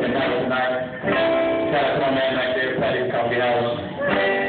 something nice tonight. Got a man back there, Patty's Coffee House.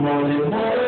amor, amor.